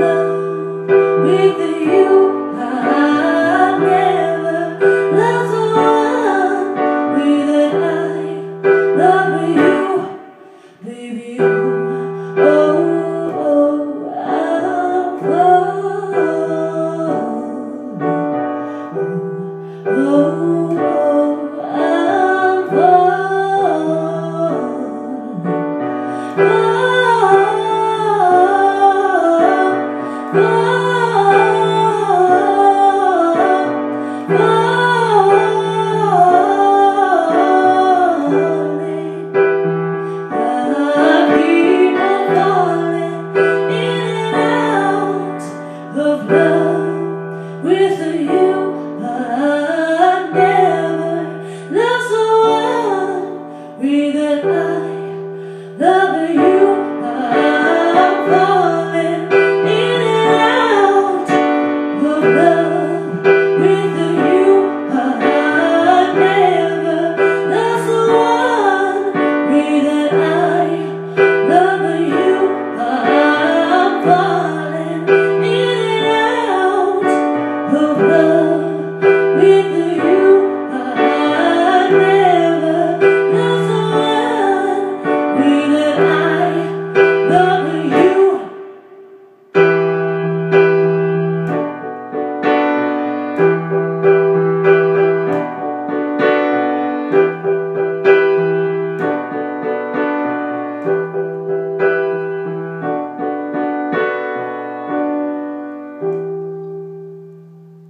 with you. I never loved with I love you, baby. Oh, oh I'm oh. oh. With you.